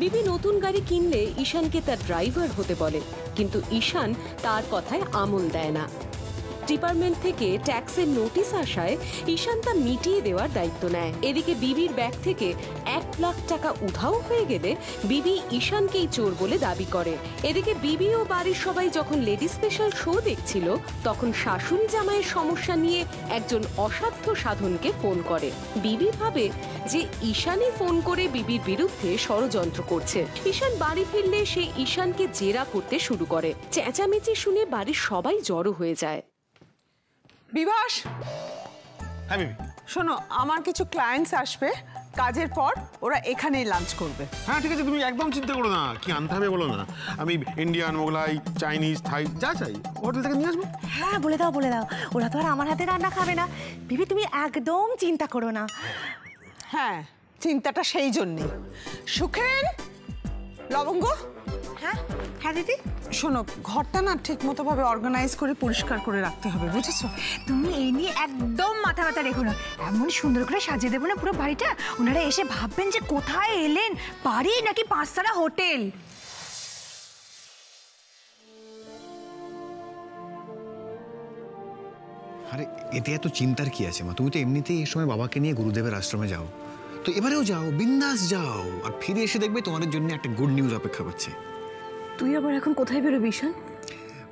বিবি নতুন গাড়ি কিনলে ঈশানকে তার ড্রাইভার হতে বলে, কিন্তু ঈশান তার কথায় আমল দেয় না। ডিপার্টমেন্ট থেকে ট্যাক্সের নোটিশ আসায় ঈশান তা মিটিয়ে দেওয়ার দায়িত্ব নেয়। এদিকে বিবির ব্যাগ থেকে এক লাখ টাকা উধাও হয়ে গেলে বিবি ঈশানকেই চোর বলে দাবি করে। এদিকে বিবি ও বাড়ির সবাই যখন লেডি স্পেশাল শো দেখছিল, তখন শাশুড়ি জামাইয়ের সমস্যা নিয়ে একজন অসাধ্য সাধনকে ফোন করে। বিবি ভাবে যে ঈশানই ফোন করে বিবির বিরুদ্ধে ষড়যন্ত্র করছে। ঈশান বাড়ি ফিরলে সে ঈশানকে জেরা করতে শুরু করে। চেঁচামেচি শুনে বাড়ির সবাই জড়ো হয়ে যায়। বিভাস! হ্যাঁ বিবি। শোনো আমার কিছু ক্লায়েন্টস আসবে কাজের পর ওরা এখানেই লাঞ্চ করবে। হ্যাঁ ঠিক আছে তুমি একদম চিন্তা করো না কি আনতে হবে বলো না। আমি ইন্ডিয়ান মোগলাই চাইনিজ থাই যা চাই হোটেল থেকে নিয়ে আসব। হ্যাঁ বলে দাও বলে দাও। ওরা তো আর আমার হাতে রান্না খাবে না। বিবি তুমি একদম চিন্তা করো না। হ্যাঁ চিন্তাটা সেই জন্যে সুখেন লবঙ্গ? হ্যাঁ? হ্যাঁ দিদি? শোনো, ঘরটা না ঠিক মতো ভাবে অর্গানাইজ করে পরিষ্কার করে রাখতে হবে, বুঝেছ? তুমি এই নিয়ে একদম মাথা ব্যথা রেখো না। এমন সুন্দর করে সাজিয়ে দেবো না পুরো বাড়িটা? ওনারা এসে ভাববেন যে কোথায় এলেন? বাড়ি নাকি পাঁচতারা হোটেল? আরে, এতে এত চিন্তার কি আছে, মা? তুমি তো এমনিতেই এই সময় বাবাকে নিয়ে গুরুদেবের আশ্রমে যাও। তো এবারেও যাও, বিন্দাস যাও, আর ফিরে এসে দেখবে তোমাদের জন্য একটা গুড নিউজ অপেক্ষা করছে। তুই আবার এখন কোথায় বেরোবি ঈশান?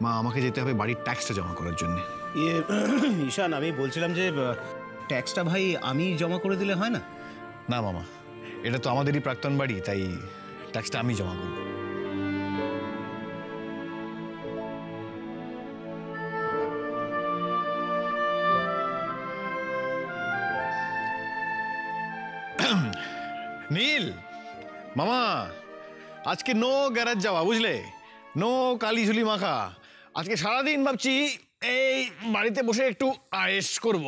মা আমাকে যেতে হবে বাড়ির ট্যাক্সটা জমা করার জন্য। ইয়ে ঈশান আমি বলছিলাম যে ট্যাক্সটা ভাই আমি জমা করে দিলে হয় না? না মামা এটা তো আমাদেরই প্রাক্তন বাড়ি তাই ট্যাক্সটা আমি জমা করব। নীল মামা আজকে নো গ্যারাজ যাওয়া, বুঝলে? নো কালি ঝুলি মাখা। আজকে সারাদিন ভাবছি এই বাড়িতে বসে একটু আয়েস করব।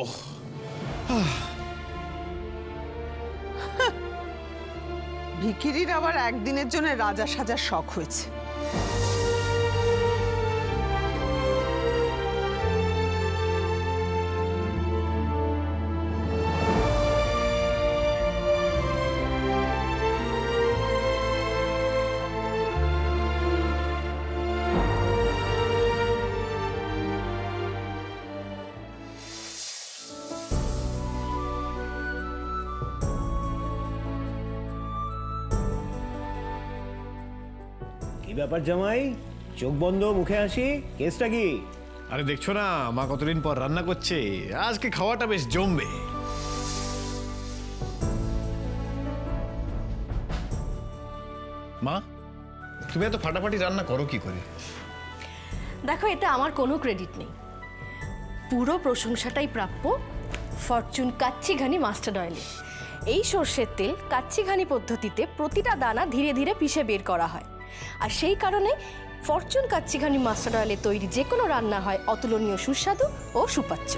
ভিখিরির আবার একদিনের জন্য রাজা সাজার শখ হয়েছে। কি ব্যাপার জামাই চোখ বন্ধ মুখে হাসি কেসটা কি? আরে দেখছ না মা কতদিন পর রান্না করছে? আজকে খাওয়াটা বেশ জমবে। মা তুমি এত ফাটাফাটি রান্না করো কি করে? দেখো এতে আমার কোনো ক্রেডিট নেই। পুরো প্রশংসাটাই প্রাপ্য ফরচুন কাচ্চিঘানি মাস্টার্ড অয়েলে এই সর্ষের তেল কাচ্চিঘানি পদ্ধতিতে প্রতিটা দানা ধীরে ধীরে পিষে বের করা হয়। আর সেই কারণে ফরচুন কাচ্চিঘানি মাস্টার্ড অয়েলে তৈরি যে কোনো রান্না হয় অতুলনীয়, সুস্বাদু ও সুপাচ্য।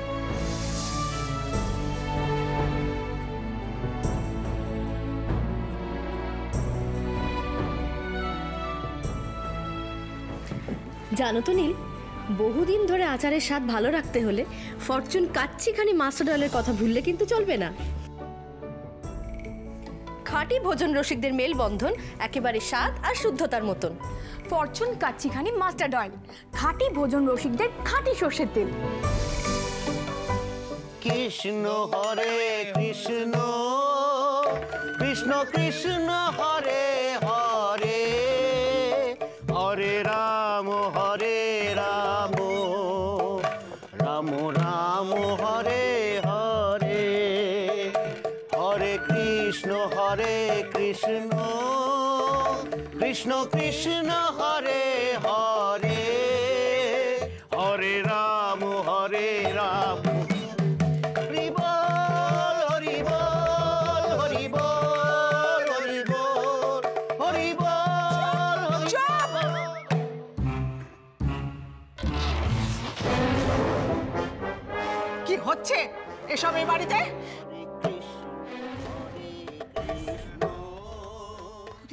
জানো তো নীল, বহুদিন ধরে আচারের স্বাদ ভালো রাখতে হলে ফরচুন কাচ্চিখানি মাস্টার্ড অয়েলের কথা ভুললে কিন্তু চলবে না। খাঁটি ভোজন রসিকদের মেলবন্ধন, একেবারে স্বাদ আর শুদ্ধতার মতন। ফরচুন কাচ্চিখানি মাস্টার্ড অয়েল খাঁটি ভোজন রসিকদের খাঁটি সর্ষের তেল। কৃষ্ণ হরে কৃষ্ণ কৃষ্ণ কৃষ্ণ হরে হরে হরে রাম, হরে কৃষ্ণ কৃষ্ণ হরে হরে। হরে রাম হরে রাম। কি হচ্ছে? এসব এই বাড়িতে?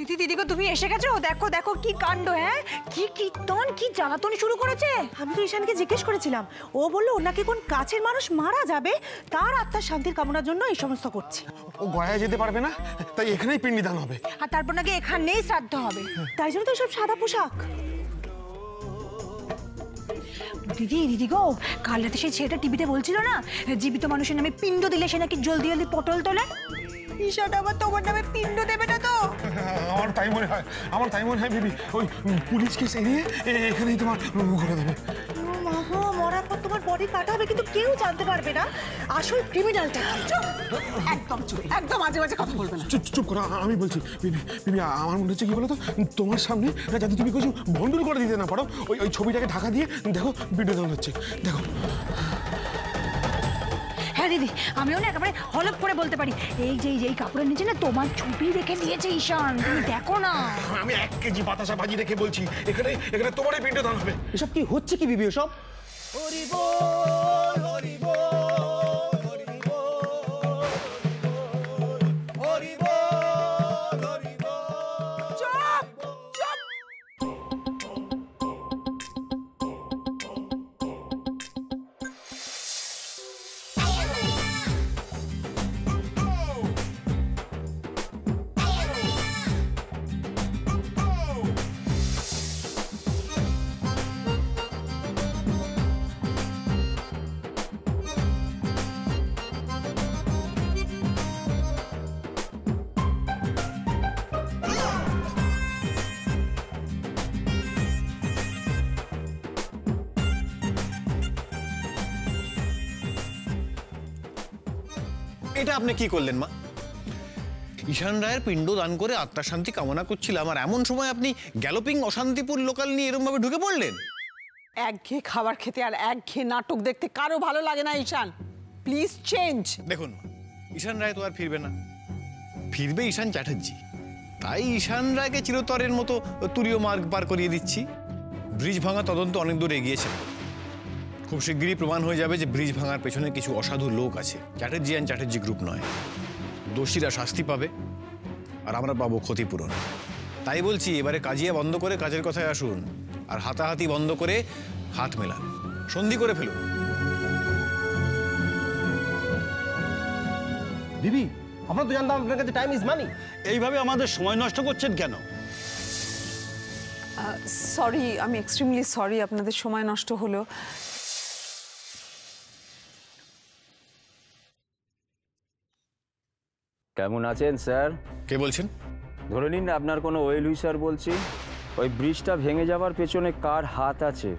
দিদি দিদি গো তুমি এসে গেছো? দেখো দেখো কি কাণ্ড হ্যাঁ? কি কীর্তন কি জ্বালাতন শুরু করেছে? আমি তো ঈশানকে জিজ্ঞেস করেছিলাম। ও বলল ওর নাকি কোন কাছের মানুষ মারা যাবে? তার আত্মার শান্তির কামনার জন্য এই সমস্ত করছে। ও গয়া যেতে পারবে না? তাই এখানেই পিণ্ডিদান হবে। আর তারপর নাকি এখানেই শ্রাদ্ধ হবে। তাই জন্য তো সব সাদা পোশাক। দিদি দিদি গো কাল রাতে সেই ছেলেটা টিভিতে বলছিল না? জীবিত মানুষের নামে পিণ্ড দিলে সে নাকি জলদি জলদি পটল তোলে? ঈশান আবার তোমার নামে পিণ্ড দেবে না তো? আমার তাই মনে হয় আমার তাই মনে হয় বিবি ওই পুলিশ কেস এড়িয়ে এখানেই তোমার করে দেবে। মরার পর তোমার বডি কাটা হবে কিন্তু কেউ জানতে পারবে না। আসল ক্রিমিনালটা একদম চুপ একদম মাঝে মাঝে কথা বলবে না। চুপ চুপ করো আমি বলছি বিবি বিবি আমার মনে হচ্ছে কি বলতো তোমার সামনে যাতে তুমি কিছু ভণ্ডুল করে দিতে না পারো ওই ওই ছবিটাকে ঢাকা দিয়ে দেখো বিনোদন হচ্ছে। দেখো। হ্যাঁ দিদি আমিও না একেবারে হলপ করে বলতে পারি। এই যে এই কাপড়ের নিচে না তোমার ছবি রেখে দিয়েছে ঈশান তুমি দেখো না। আমি এক কেজি বাতাসা বাজি রেখে বলছি এখানে এখানে তোমারই পিণ্ডদান হবে। এসব কি হচ্ছে কি বিবি এসব? সব এটা আপনি কি করলেন মা? ঈশান রায়ের পিণ্ড দান করে আত্মার শান্তি কামনা করছিলাম আর এমন সময় আপনি গ্যালোপিং অশান্তিপুর লোকাল নিয়ে এরকম ভাবে ঢুকে পড়লেন? একঘেয়ে খাবার খেতে আর একঘেয়ে নাটক দেখতে কারও ভালো লাগে না ঈশান। প্লিজ চেঞ্জ দেখুন ঈশান রায় তো আর ফিরবে না। ফিরবে ঈশান চ্যাটার্জি। তাই ঈশান রায়কে চিরতরের মতো তুরীয় মার্গ পার করিয়ে দিচ্ছি। ব্রিজ ভাঙা তদন্ত অনেক দূর এগিয়েছে। খুব শিগগিরই প্রমাণ হয়ে যাবে যে ব্রিজ ভাঙার পেছনে কিছু অসাধু লোক আছে। চ্যাটার্জি অ্যান্ড চ্যাটার্জি গ্রুপ নয়। দোষীরা শাস্তি পাবে আর আমরা পাবো ক্ষতিপূরণ। তাই বলছি এবারে কাজিয়া বন্ধ করে কাজের কথায় আসুন আর হাতাহাতি বন্ধ করে হাত মেলান। সন্ধি করে ফেলুন। দিদি আমরা তো জানতাম আপনার কাছে টাইম ইজ মানি এইভাবে আমাদের সময় নষ্ট করছেন কেন? সরি আমি এক্সট্রিমলি সরি আপনাদের সময় নষ্ট হলো। কেমন আছেন স্যার? কে বলছেন? ধরে নিন আপনার কোনো ওয়েল উইসার বলছি। ওই ব্রিজটা ভেঙে যাওয়ার পেছনে কার হাত আছে?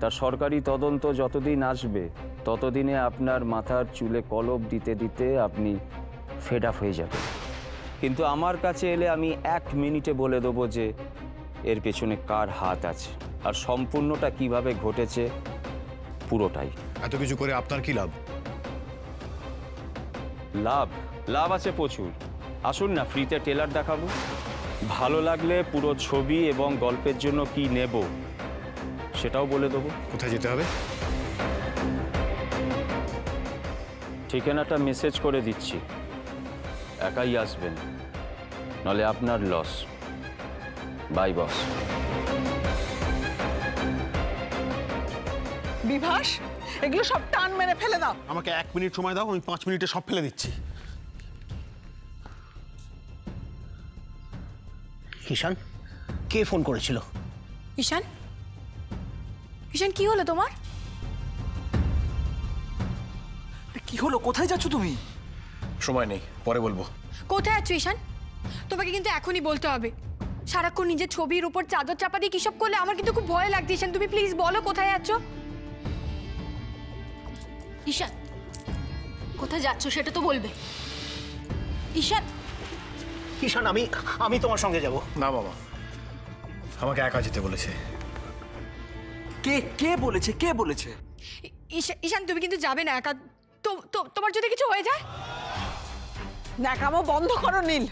তার সরকারি তদন্ত যতদিন আসবে ততদিনে আপনার মাথার চুলে কলপ দিতে দিতে আপনি ফেড আপ হয়ে যাবেন। কিন্তু আমার কাছে এলে আমি এক মিনিটে বলে দেবো যে এর পেছনে কার হাত আছে। আর সম্পূর্ণটা কীভাবে ঘটেছে পুরোটাই। এত কিছু করে আপনার কি লাভ? লাভ? লাভ আছে প্রচুর। আসুন না ফ্রিতে টেলার দেখাবো। ভালো লাগলে পুরো ছবি এবং গল্পের জন্য কি নেব সেটাও বলে দেবো। কোথায় যেতে হবে? ঠিকানাটা মেসেজ করে দিচ্ছি। একাই আসবেন নাহলে আপনার লস বাই বস বিভাস এগুলো সব টান মেরে ফেলে দাও। আমাকে এক মিনিট সময় দাও আমি পাঁচ মিনিটে সব ফেলে দিচ্ছি। ঈশান কে ফোন করেছিল? ঈশান? ঈশান কি হলো তোমার? কি হলো? কোথায় যাচ্ছ তুমি? সময় নেই পরে বলব। কোথায় আছো ঈশান? তোমাকে কিন্তু এখনই বলতে হবে। সারাক্ষণ নিজের ছবির উপর চাদর চাপা দিয়ে কিসব করলে? আমার কিন্তু খুব ভয় লাগছে ঈশান। তুমি প্লিজ বলো কোথায় আছো? ঈশান কোথায় যাচ্ছ সেটা তো বলবে। ঈশান ঈশান আমি আমি তোমার সঙ্গে যাব। না বাবা আমাকে একা যেতে বলেছে। কে কে বলেছে কে বলেছে? ঈশান তুমি কিন্তু যাবে না একা। তো তো- তোমার যদি কিছু হয়ে যায়? ন্যাকামো বন্ধ করো নীল।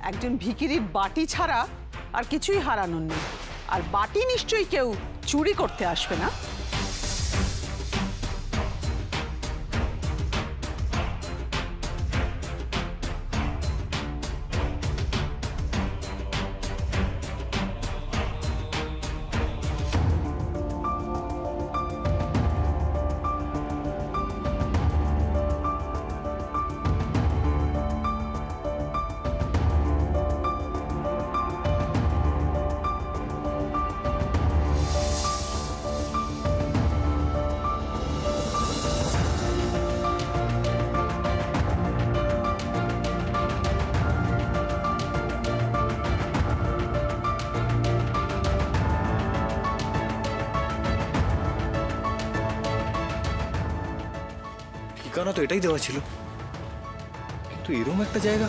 একজন ভিকিরির বাটি ছাড়া আর কিছুই হারানোর নেই। আর বাটি নিশ্চয়ই কেউ চুরি করতে আসবে না? ঠিকানা তো এটাই দেওয়া ছিল। কিন্তু এরম একটা জায়গা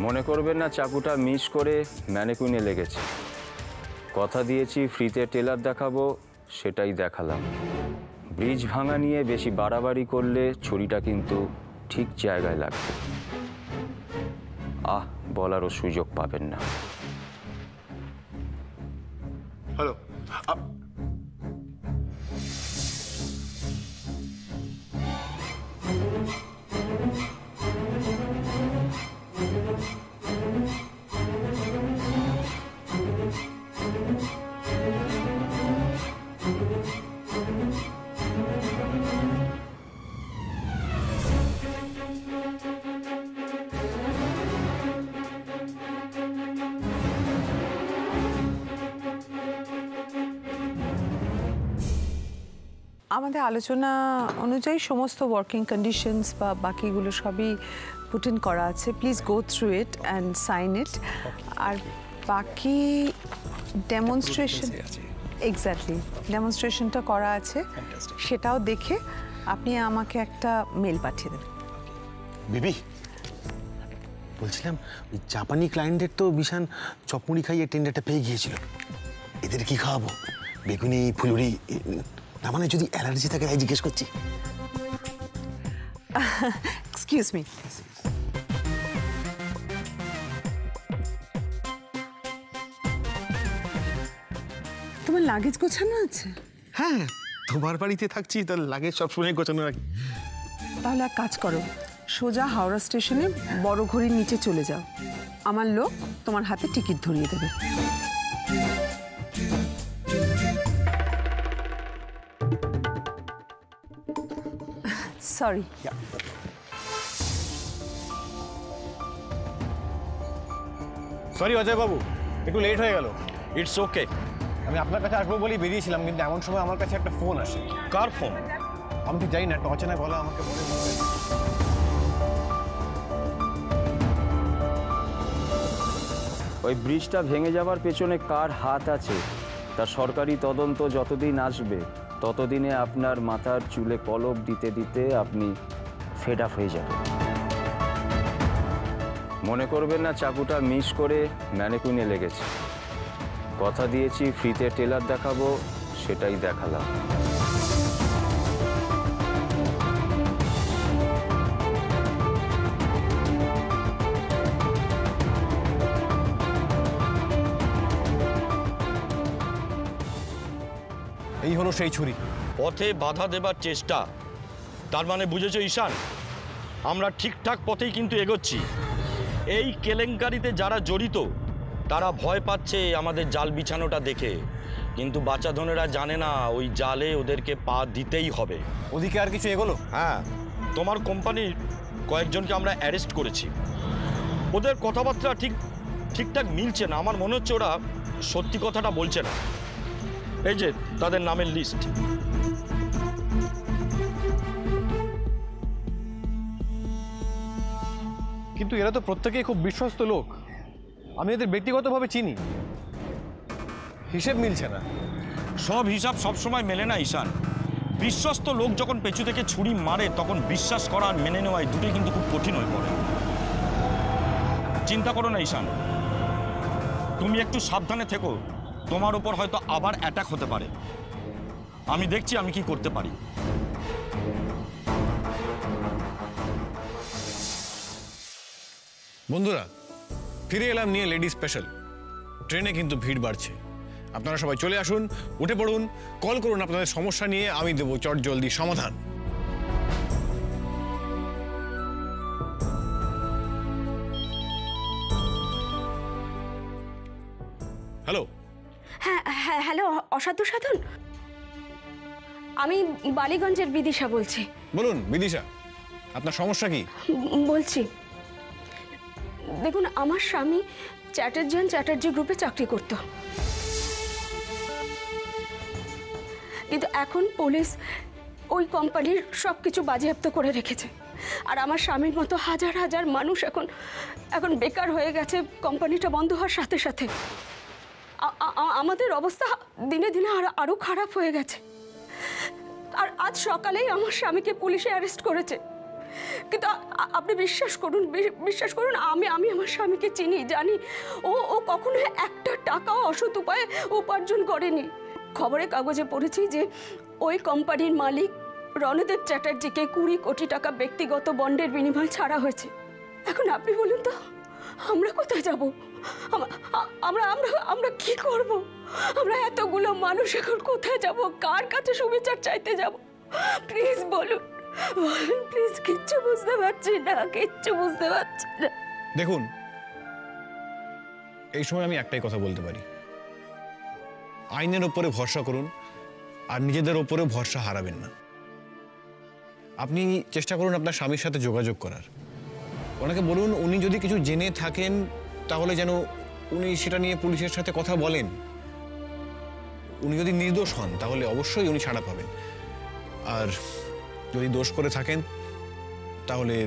মনে করবেন না, চাকুটা মিস করে ম্যানেকুইনে লেগেছে। কথা দিয়েছি, ফ্রিতে টেলার দেখাবো, সেটাই দেখালাম। ব্রিজ ভাঙা নিয়ে বেশি বাড়াবাড়ি করলে ছুরিটা কিন্তু ঠিক জায়গায় লাগবে। আহ, বলারও সুযোগ পাবেন না। হ্যালো আমাদের আলোচনা অনুযায়ী সমস্ত ওয়ার্কিং কন্ডিশনস বা বাকিগুলো সবই পুট ইন করা আছে। Please go through it and sign it আর বাকি ডেমনস্ট্রেশন এক্স্যাক্টলি ডেমনস্ট্রেশনটা করা আছে। সেটাও দেখে আপনি আমাকে একটা মেল পাঠিয়ে দেবেন। বেবি বলছিলাম ওই জাপানি ক্লায়েন্টের তো বিশান চপমুড়ি খাইয়ে টেন্ডারটা পেয়ে গিয়েছিল। এদের কি খাওয়াবো? বেগুনি ফুলুরি না মানে যদি অ্যালার্জি থাকে তাই জিজ্ঞেস করছি। এক্সকিউজ মি তোমার লাগেজ গোছানো আছে? হ্যাঁ তোমার বাড়িতে থাকছি তার লাগেজ সব সময় গোছানো রাখি তাহলে এক কাজ করো সোজা হাওড়া স্টেশনে বড় ঘড়ির নিচে চলে যাও। আমার লোক তোমার হাতে টিকিট ধরিয়ে দেবে। সরি সরি অজয় বাবু একটু লেট হয়ে গেল। ইটস ওকে আমি আপনার কাছে আসব বলেই বেরিয়েছিলাম কিন্তু এমন সময় আমার কাছে একটা ফোন আসে। কার ফোন আমি ঠিক জানি না একটা অচেনা গলা আমাকে বলে ওই ব্রিজটা ভেঙে যাওয়ার পেছনে কার হাত আছে তার সরকারি তদন্ত যতদিন আসবে। ততদিনে আপনার মাথার চুলে কলপ দিতে দিতে আপনি ফেড আপ হয়ে যাবেন। মনে করবেন না, চাকুটা মিস করে ম্যানেকুইনে লেগেছে। কথা দিয়েছি ফ্রিতে টেলার দেখাবো, সেটাই দেখালাম। হলো সেই ছুরি। পথে বাধা দেবার চেষ্টা। তার মানে বুঝেছ ঈশান? আমরা ঠিকঠাক পথেই কিন্তু এগোচ্ছি। এই কেলেঙ্কারিতে যারা জড়িত তারা ভয় পাচ্ছে আমাদের জাল বিছানোটা দেখে। কিন্তু বাচ্চাধনেরা জানে না ওই জালে ওদেরকে পা দিতেই হবে। ওদিকে আর কিছু এগোলো? হ্যাঁ তোমার কোম্পানির কয়েকজনকে আমরা অ্যারেস্ট করেছি। ওদের কথাবার্তা ঠিক ঠিকঠাক মিলছে না। আমার মনে হচ্ছে ওরা সত্যি কথাটা বলছে না। এই যে তাদের নামের লিস্ট কিন্তু এরা তো প্রত্যেকেই খুব বিশ্বস্ত লোক। আমি এদের ব্যক্তিগতভাবে চিনি। হিসেব মিলছে না। সব হিসাব সবসময় মেলে না ঈশান। বিশ্বস্ত লোক যখন পেছু থেকে ছুরি মারে তখন বিশ্বাস করা আর মেনে নেওয়া দুটোই কিন্তু খুব কঠিন হয়ে পড়ে। চিন্তা করো না ঈশান। তুমি একটু সাবধানে থেকো। তোমার ওপর হয়তো আবার অ্যাটাক হতে পারে। আমি দেখছি আমি কি করতে পারি। বন্ধুরা, ফিরে এলাম নিয়ে লেডি স্পেশাল ট্রেনে কিন্তু ভিড় বাড়ছে। আপনারা সবাই চলে আসুন, উঠে পড়ুন, কল করুন আপনাদের সমস্যা নিয়ে, আমি দেবো চট জলদি সমাধান। হ্যালো? হ্যাঁ হ্যালো অসাধ্য সাধন? আমি বালিগঞ্জের বিদিশা বলছি। বলুন বিদিশা আপনার সমস্যা কি? বলছি। দেখুন আমার স্বামী চ্যাটার্জি অ্যান্ড চ্যাটার্জি গ্রুপে চাকরি করত। কিন্তু এখন পুলিশ ওই কোম্পানির সব কিছু বাজেয়াপ্ত করে রেখেছে। আর আমার স্বামীর মতো হাজার হাজার মানুষ এখন এখন বেকার হয়ে গেছে কোম্পানিটা বন্ধ হওয়ার সাথে সাথে। আমাদের অবস্থা দিনে দিনে আরও আরও খারাপ হয়ে গেছে। আর আজ সকালেই আমার স্বামীকে পুলিশে অ্যারেস্ট করেছে। কিন্তু আপনি বিশ্বাস করুন বিশ্বাস করুন, আমি আমি আমার স্বামীকে চিনি, জানি। ও ও কখনো একটা টাকাও অসৎ উপায়ে উপার্জন করেনি। খবরের কাগজে পড়েছি যে ওই কোম্পানির মালিক রণদেব চ্যাটার্জিকে কুড়ি কোটি টাকা ব্যক্তিগত বন্ডের বিনিময় ছাড়া হয়েছে। এখন আপনি বলুন তো আমরা কোথায় যাব? আমরা আমরা আমরা কি করব? আমরা এতগুলো মানুষ এখন কোথায় যাব? কার কাছে সুবিচার চাইতে যাব? প্লিজ বলুন বলুন, প্লিজ কিচ্ছু বুঝতে পারছি না, কিচ্ছু বুঝতে পারছি না। দেখুন, এই সময় আমি একটাই কথা বলতে পারি। আইনের ওপরে ভরসা করুন, আর নিজেদের ওপরেও ভরসা হারাবেন না। আপনি চেষ্টা করুন আপনার স্বামীর সাথে যোগাযোগ করার। ওনাকে বলুন, উনি যদি কিছু জেনে থাকেন, তাহলে যেন উনি সেটা নিয়ে পুলিশের সাথে কথা বলেন। উনি যদি নির্দোষ হন, তাহলে অবশ্যই উনি ছাড়া পাবেন। আর যদি দোষ করে থাকেন, তাহলে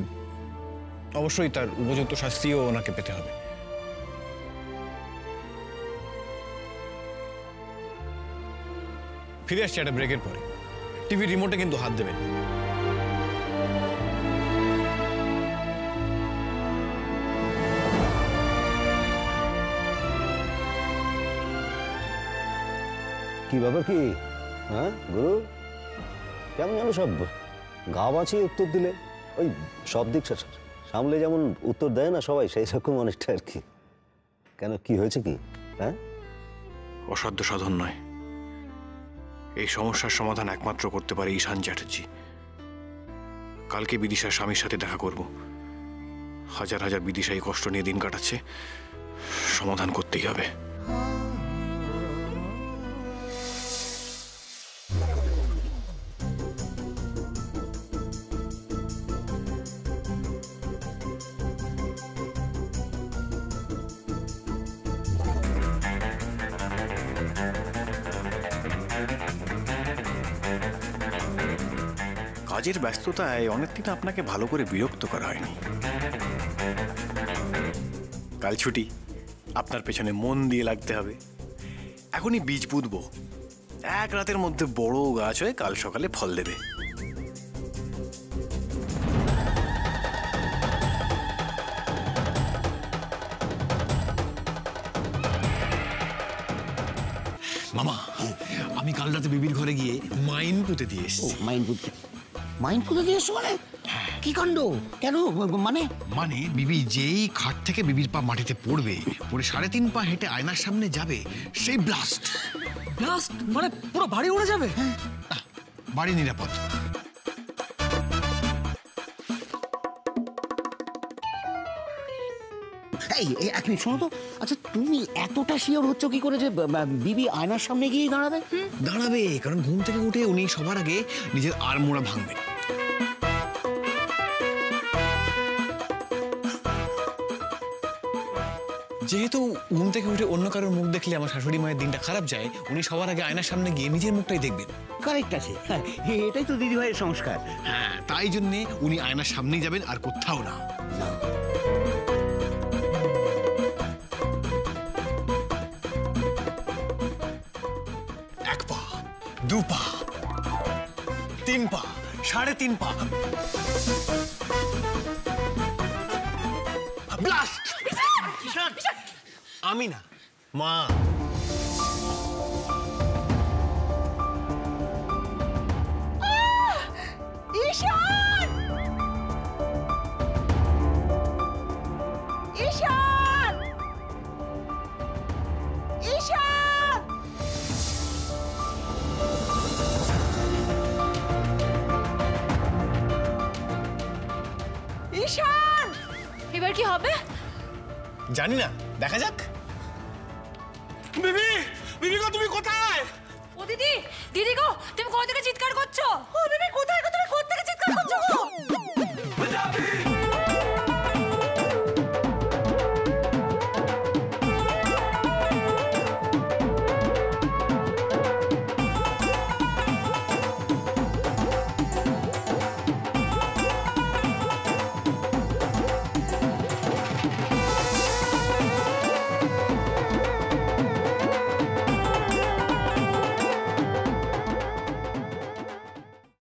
অবশ্যই তার উপযুক্ত শাস্তিও ওনাকে পেতে হবে। ফিরে আসছি একটা ব্রেকের পরে। টিভি রিমোটে কিন্তু হাত দেবেন। কি ব্যাপার কি? হ্যাঁ গুরু? কেমন যেন সব গা বাঁচিয়ে উত্তর দিলে। ওই সব দিক সামলে যেমন উত্তর দেয় না সবাই, সেই রকম অনেকটা আর কি। কেন, কি হয়েছে কি? হ্যাঁ? অসাধ্য সাধন নয়। এই সমস্যার সমাধান একমাত্র করতে পারে ঈশান চ্যাটার্জি। কালকে বিদিশার স্বামীর সাথে দেখা করব। হাজার হাজার বিদিশাই কষ্ট নিয়ে দিন কাটাচ্ছে। সমাধান করতেই হবে। ব্যস্ততায় অনেকদিন আপনাকে ভালো করে বিরক্ত করা হয়নি। কাল ছুটি। আপনার পেছনে মন দিয়ে লাগতে হবে। এখনই বীজ পুঁতবো। এক রাতের মধ্যে বড় গাছ হয়ে কাল সকালে ফল দেবে। মামা আমি কাল রাতে বিবির ঘরে গিয়ে মাইন পুঁতে দিয়ে এসেছি। মাইন পুঁতে মাইন পুঁতে দিয়ে এসছো মানে? কি কাণ্ড? কেন? মানে? মানে বিবি যেই খাট থেকে বিবির পা মাটিতে পড়বে পড়ে সাড়ে তিন পা হেঁটে আয়নার সামনে যাবে সেই ব্লাস্ট ব্লাস্ট মানে পুরো বাড়ি উড়ে যাবে? বাড়ি নিরাপদ। এই এই, এক মিনিট শোনো তো। আচ্ছা তুমি এতটা শিওর হচ্ছ কি করে যে বিবি আয়নার সামনে গিয়ে দাঁড়াবে? দাঁড়াবে কারণ ঘুম থেকে উঠে উনি সবার আগে নিজের আড়মোড়া ভাঙবেন যেহেতু ঘুম থেকে উঠে অন্য কারোর মুখ দেখলে আমার শাশুড়ি মায়ের দিনটা খারাপ যায় উনি সবার আগে আয়নার সামনে গিয়ে নিজের মুখটাই দেখবেন। কারেক্ট আছে। হ্যাঁ এটাই তো দিদি ভাইয়ের সংস্কার। হ্যাঁ তাই জন্যে উনি আয়নার সামনেই যাবেন আর কোথাও না। এক পা দু পা তিন পা সাড়ে তিন পা। আমি না। মা। ঈশান! ঈশান! ঈশান! ঈশান! এবার কি হবে? জানি না দেখা যাক। বিবি বিবি গো তুমি কোথায়? ও দিদি দিদি গো তুমি কোথা থেকে চিৎকার করছ? ও বিবি কোথায় গো? তুমি কোথা থেকে চিৎকার করছ গো?